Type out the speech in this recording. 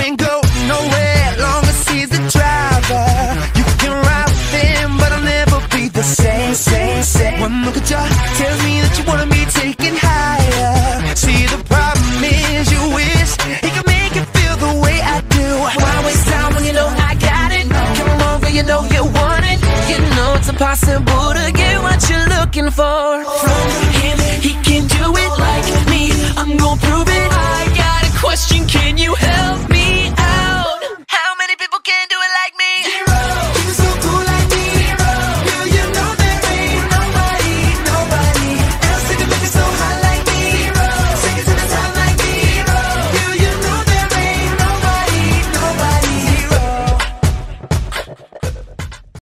ain't going nowhere long as he's the driver. You can ride with him, but I'll never be the same, same, same. One look at you tells me that you wanna be taken higher. See, the problem is you wish he could make you feel the way I do. Why waste time when you know I got it? Come on, girl, you know you want it. You know it's impossible to get what you're looking for.